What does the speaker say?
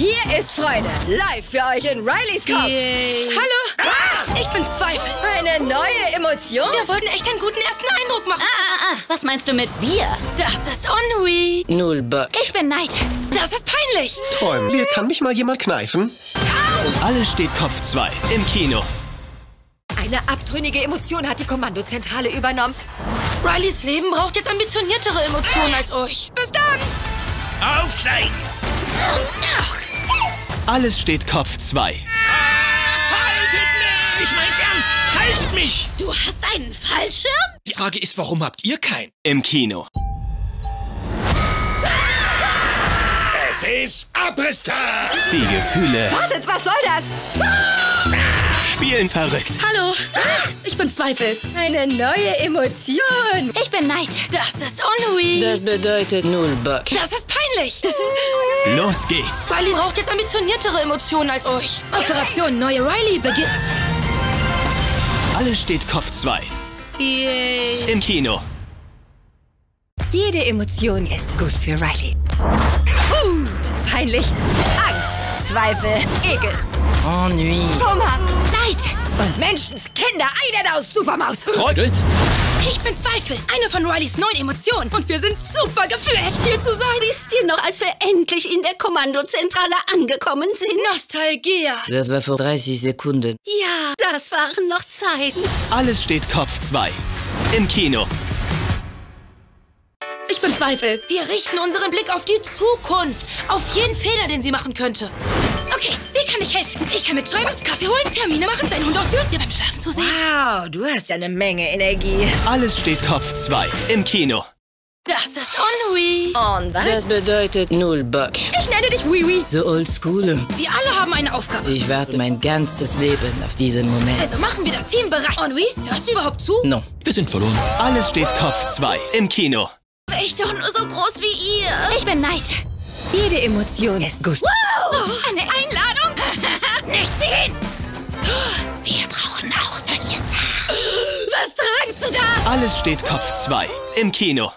Hier ist Freude, live für euch in Rileys Kopf. Hallo, ich bin Zweifel. Eine neue Emotion? Wir wollten echt einen guten ersten Eindruck machen. Ah, ah, ah, was meinst du mit wir? Das ist Ennui. Null Buck. Ich bin Neid. Das ist peinlich. Träumen. Hier kann mich mal jemand kneifen. Alles steht Kopf 2 im Kino. Eine abtrünnige Emotion hat die Kommandozentrale übernommen. Rileys Leben braucht jetzt ambitioniertere Emotionen als euch. Bis dann. Aufsteigen! Alles steht Kopf 2. Haltet mich! Ich mein's ernst! Haltet mich! Du hast einen Fallschirm? Die Frage ist, warum habt ihr keinen? Im Kino. Es ist Abrisstag! Die Gefühle Wartet, was soll das? Spielen verrückt. Hallo, ich bin Zweifel. Eine neue Emotion. Ich bin Neid. Das ist Ennui. Das bedeutet Null Buck. Das ist peinlich. Los geht's. Riley braucht jetzt ambitioniertere Emotionen als euch. Operation Neue Riley beginnt. Alles steht Kopf 2 Yay. im Kino. Jede Emotion ist gut für Riley. Wut, peinlich, Angst, Zweifel, Ekel, Ennui. Kummer Menschenskinder, eine aus Supermaus. Freude? Ich bin Zweifel, eine von Rileys neuen Emotionen. Und wir sind super geflasht, hier zu sein. Wisst ihr noch, als wir endlich in der Kommandozentrale angekommen sind? Nostalgia. Das war vor 30 Sekunden. Ja, das waren noch Zeiten. Alles steht Kopf 2 im Kino. Ich bin Zweifel. Wir richten unseren Blick auf die Zukunft. Auf jeden Fehler, den sie machen könnte. Okay, kann ich helfen? Ich kann mitschreiben, Kaffee holen, Termine machen, deinen Hund ausführen, dir beim Schlafen zusehen. Wow, du hast ja eine Menge Energie. Alles steht Kopf 2 im Kino. Das ist Ennui. Und was? Das bedeutet Null Buck. ich nenne dich Wiwi. So oldschool. Wir alle haben eine Aufgabe. Ich warte mein ganzes Leben auf diesen Moment. Also machen wir das Team bereit. Ennui, hörst du überhaupt zu? No. Wir sind verloren. Alles steht Kopf 2 im Kino. Ich doch nur so groß wie ihr. Ich bin Neid. Jede Emotion ist gut. Oh, eine Einladung? Wir brauchen auch solche Sachen. Was tragst du da? Alles steht Kopf 2 im Kino.